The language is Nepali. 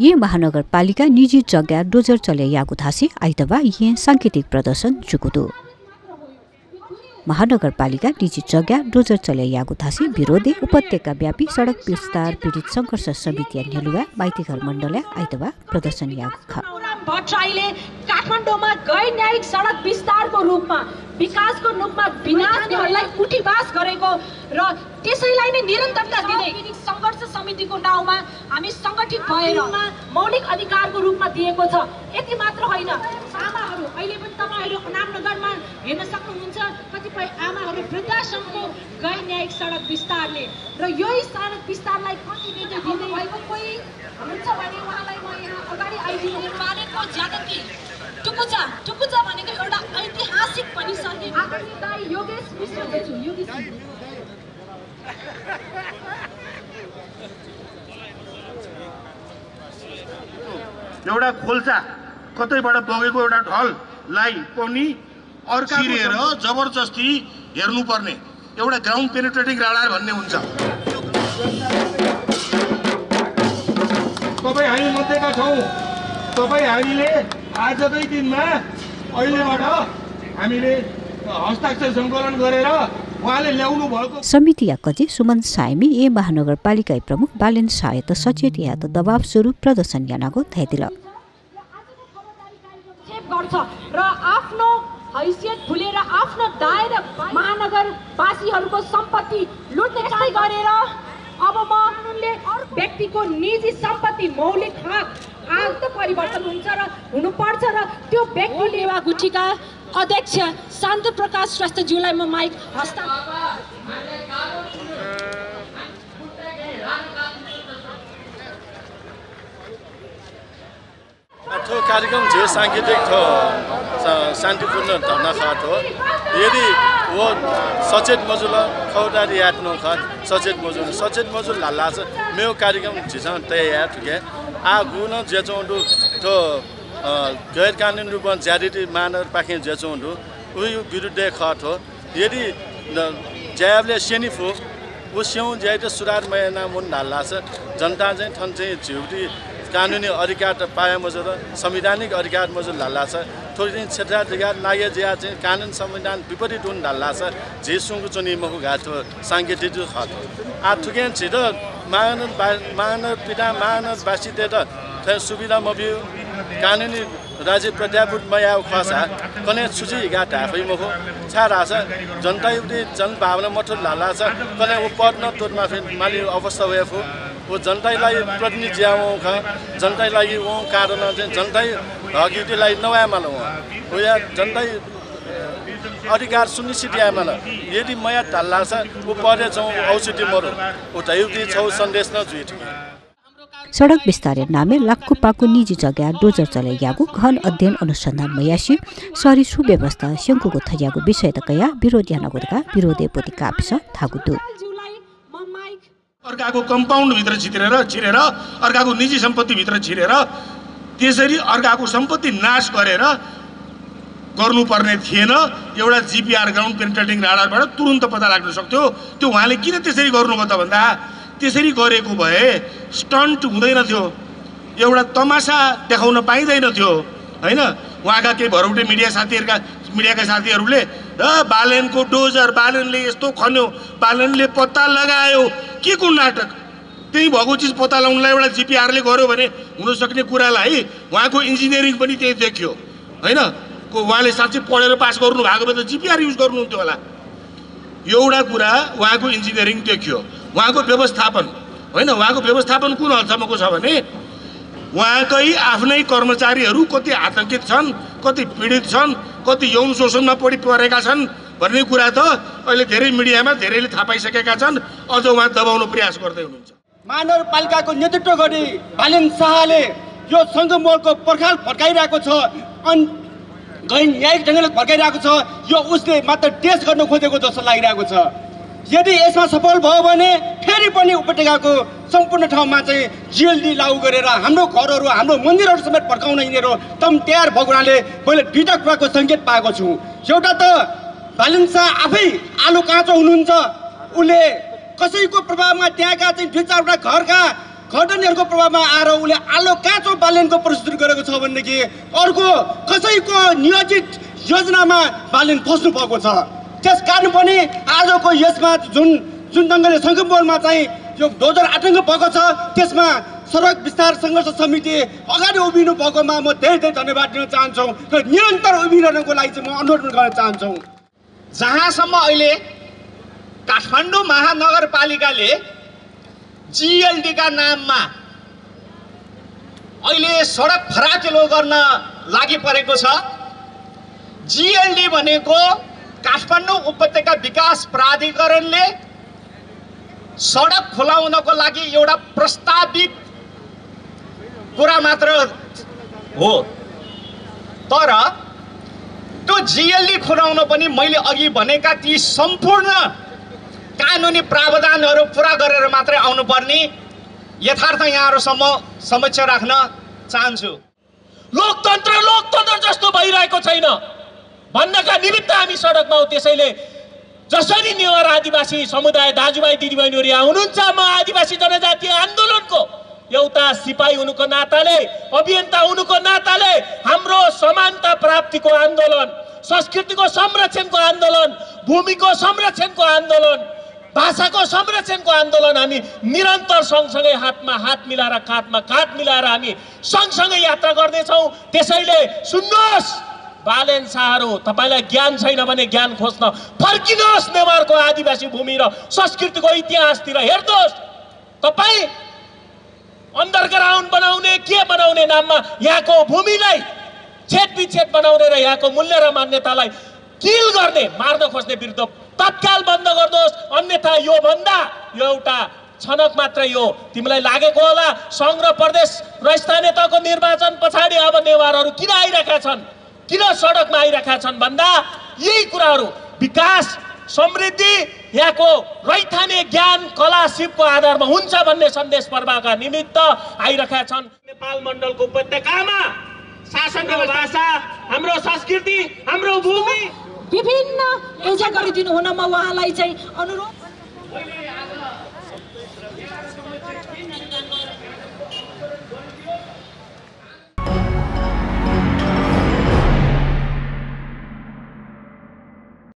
ये महानगरपालिका निजी जग्गा डोजर चले यागु थासी आइतबा ये साङ्केतिक प्रदर्शन जुकुदु महानगरपालिका निजी जग्गा डोजर चले यागु थासी विरोधी उपत्यका व्यापी सडक विस्तार पीडित सङ्घर्ष समिति नेलुवा माइतीघर मण्डल आइतबा प्रदर्शन यागु खा। भट्टराईले काठमाडौँमा गैर न्यायिक सडक विस्तारको रूपमा विकासको रूपमा विनाशहरूलाई उठीवास गरेको र त्यसैलाई नै निरन्तरता दिँदै सङ्घर्ष समितिको नाउँमा हामी सङ्गठित भएर मौलिक अधिकारको रूपमा दिएको छ। यति मात्र होइन। आमाहरू अहिले पनि तपाईँहरू नामनगरमा हेर्न सक्नुहुन्छ। कतिपय आमाहरू वृद्धाश्रमको गैर न्यायिक सडक विस्तारले। र यही सडक विस्तारलाई कन्टिन्युटी दिँदै भएको कोही हुन्छ भने उहाँलाई म यहाँ अगाडि आइदिनु। मानेको ज्यादती। टुकुचा टुकुचा भनेको एउटा ऐतिहासिक पनि योगेश मिश्र योगेश एउटा खोल्सा। कतैबाट बगेको एउटा ढललाई पनि अर्काएर जबरजस्ती हेर्नुपर्ने। एउटा ग्राउन्ड पेनिट्रेटिङ राडार भन्ने हुन्छ। तपाईँ हामी मध्येका छौँ। तपाईँ हामीले आजकै दिनमा अहिलेबाट हामीले हस्ताक्षर सङ्कलन गरेर समिति कजे सुमन सायमी ए महानगरपालिका प्रमुख बालेन सहायता सचेत या त दबाव स्वरूप प्रदर्शन यानाको थ्याइदिल गर्छ र आफ्नो हैसियत भुलेर आफ्नो दायरा महानगरवासीहरूको सम्पत्ति लुट्ने गरेर अब म व्यक्तिको निजी सम्पत्ति मौलिक हक आज त परिवर्तन हुन्छ र हुनुपर्छ र त्यो व्यक्ति लेवा गुठीका अध्यक्ष शान्त प्रकाश श्रेष्ठज्यूलाई म माइक हस्ता ठो कार्यक्रम जे साङ्गीतिक थो शान्तिपूर्ण धर्ना हो। यदि वो सचेत मजुल खौदारी याट्नु खत सचेत मजुल सचेत मजुल लाला मेरो कार्यक्रम झिसा तय याट के आ गुण जेचौँडु थो गैर कानुन रूपमा ज्यारिटी मानव पाखे जेचौँडु उयो विरुद्ध खत हो। यदि ज्याबले सेनिफो ऊ स्याउ त सुरार मैना मुन छ। जनता चाहिँ ठन चाहिँ झिउटी कानुनी अधिकार त पाए मजो र संवैधानिक अधिकार मजो ढाल्ला छ। थोरै चाहिँ क्षेत्राधिकार नागे जिया चाहिँ कानुन संविधान विपरीत हुन ढाल्ला छ। झे सुङ्गु चुनी मखु घाट हो साङ्केतिक खत आ थुकेन छिट महानद महानद पिता महानद बासी त सुविधा मबियो। कानुनी राज्य प्रत्यापुट मया खसा कने छुची हिगा ढाफै मखो छा राछ जनता एउटै जनभावना मठो लाला छ कने ऊ पद न तोटमा फेरि माली अवस्था भएफो ऊ जनतालाई प्रतिनिधि ज्याउ ख जनतालाई ऊ कारण चाहिँ जनता नवामाल उहाँ ऊ या जनता अधिकार सुनिश्चित यामाल यदि मया ढाल्ला छ ऊ परे छौँ औषधि मरो। उता एउटी छौ सन्देश न जुइट सडक विस्तार नामे लाक्कु पाकु निजी जग्गा डोजर चले घन अध्ययन अनुसन्धान मयासी सरी सुव्यवस्था शङ्कुको थयागु विषय त कया विरोधी नगरका विरोधी पोति कापिस थागुदु अर्काको कम्पाउन्डभित्र छिरेर छिरेर अर्काको निजी सम्पत्तिभित्र छिरेर त्यसरी अर्काको सम्पत्ति नाश गरेर गर्नुपर्ने थिएन। एउटा जिपिआर ग्राउन्ड पेन्ट्रेटिङ राडारबाट तुरन्त पत्ता लाग्न सक्थ्यो। त्यो उहाँले किन त्यसरी गर्नुभयो त भन्दा त्यसरी गरेको भए स्टन्ट हुँदैन थियो। एउटा तमासा देखाउन पाइँदैन थियो होइन? उहाँका केही भरौटे मिडिया साथीहरूका मिडियाका साथीहरूले र बालेनको डोजर बालेनले यस्तो खन्यो बालेनले पत्ता लगायो। के को नाटक? त्यही भएको चिज पत्ता लगाउनुलाई एउटा जिपिआरले गर्यो भने हुनसक्ने कुरालाई उहाँको इन्जिनियरिङ पनि त्यही देखियो होइन? को उहाँले साँच्चै पढेर पास गर्नु भएको भए त जिपिआर युज गर्नुहुन्थ्यो होला। एउटा कुरा उहाँको इन्जिनियरिङ देखियो। उहाँको व्यवस्थापन। होइन उहाँको व्यवस्थापन कुन हदसम्मको छ भने उहाँकै आफ्नै कर्मचारीहरू कति आतङ्कित छन् कति पीडित छन् कति यौन शोषणमा पढि परेका छन् भन्ने कुरा त अहिले धेरै मिडियामा धेरैले थाहा पाइसकेका छन्। अझ उहाँ दबाउनु प्रयास गर्दै हुनुहुन्छ। महानगरपालिकाको नेतृत्व गर्ने भालिन शाहले यो सङ्गमोलको पर्खाल फर्काइरहेको छ अनि गैर न्यायिक ढङ्गले फर्काइरहेको छ यो उसले मात्र टेस्ट गर्न खोजेको जस्तो लागिरहेको छ। यदि यसमा सफल भयो भने फेरि पनि उपत्यकाको सम्पूर्ण ठाउँमा चाहिँ जिएलडी लागू गरेर हाम्रो घरहरू हाम्रो मन्दिरहरू समेत फर्काउन यिनीहरू तम तयार भएको हुनाले मैले दुईवटा कुराको सङ्केत पाएको छु। एउटा त शाह आफै आलु काँचो हुनुहुन्छ। उसले कसैको प्रभावमा त्यहाँका चाहिँ दुई चारवटा घरका घटनीहरूको प्रभावमा आएर उसले आलो काँचो बालेनको प्रस्तुत गरेको छ भनेदेखि अर्को कसैको नियोजित योजनामा बालेन फस्नु भएको छ। त्यस कारण पनि आजको यसमा जुन जुन ढङ्गले सङ्गमबोलमा चाहिँ यो डोजर आतङ्क भएको छ त्यसमा सडक विस्तार सङ्घर्ष समिति अगाडि उभिनु भएकोमा म धेरै धेरै धन्यवाद दिन चाहन्छु र निरन्तर उभिरहनुको लागि चाहिँ म अनुरोध गर्न चाहन्छु। जहाँसम्म अहिले काठमाडौँ महानगरपालिकाले जिएलडीका नाममा अहिले सडक फराकिलो गर्न लागि परेको छ जिएलडी भनेको काठमाडौँ उपत्यका विकास प्राधिकरणले सडक खुलाउनको लागि एउटा प्रस्तावित कुरा मात्र हो। तर त्यो जिएलडी खुलाउन पनि मैले अघि भनेका ती सम्पूर्ण कानुनी प्रावधानहरू पुरा गरेर मात्रै आउनुपर्ने यथार्थ यहाँहरूसम्म समक्ष राख्न चाहन्छु। लोकतन्त्र लोकतन्त्र जस्तो भइरहेको छैन। भन्नका निमित्त हामी सडकमा हौ त्यसैले जसरी नेवार आदिवासी समुदाय दाजुभाइ दिदीबहिनीहरू यहाँ हुनुहुन्छ म आदिवासी जनजातीय आन्दोलनको एउटा सिपाही हुनुको नाताले अभियन्ता हुनुको नाताले हाम्रो समानता प्राप्तिको आन्दोलन संस्कृतिको संरक्षणको आन्दोलन भूमिको संरक्षणको आन्दोलन भाषाको संरक्षणको आन्दोलन हामी निरन्तर सँगसँगै हातमा हात मिलाएर काँधमा काँध मिलाएर हामी सँगसँगै यात्रा गर्दैछौँ त्यसैले सुन्नुहोस्। बालेन शाहहरू तपाईँलाई ज्ञान छैन भने ज्ञान खोज्न। फर्किनुहोस् नेवारको आदिवासी भूमि र संस्कृतिको इतिहासतिर। हेर्नुहोस् तपाईँ अन्डरग्राउन्ड बनाउने के बनाउने नाममा यहाँको भूमिलाई छेद विच्छेद बनाउने र यहाँको मूल्य र मान्यतालाई किल गर्ने मार्न खोज्ने विरुद्ध तत्काल बन्द गर्नुहोस्। अन्यथा यो भन्दा यो एउटा छनक मात्रै हो। तिमीलाई लागेको होला सङ्घ प्रदेश र स्थानीय तहको निर्वाचन पछाडि अब नेवारहरू किन आइरहेका छन्? किन सडकमा आइरहेका छन् भन्दा यही कुराहरू विकास समृद्धि यहाँको रैथाने ज्ञान कला सिपको आधारमा हुन्छ भन्ने सन्देश प्रवाहका निमित्त आइरहेका छन्। नेपाल मण्डलको उपत्यकामा शासन र भाषा हाम्रो संस्कृति हाम्रो भूमि। विभिन्न गरिदिनु हुन म उहाँलाई चाहिँ अनुरोध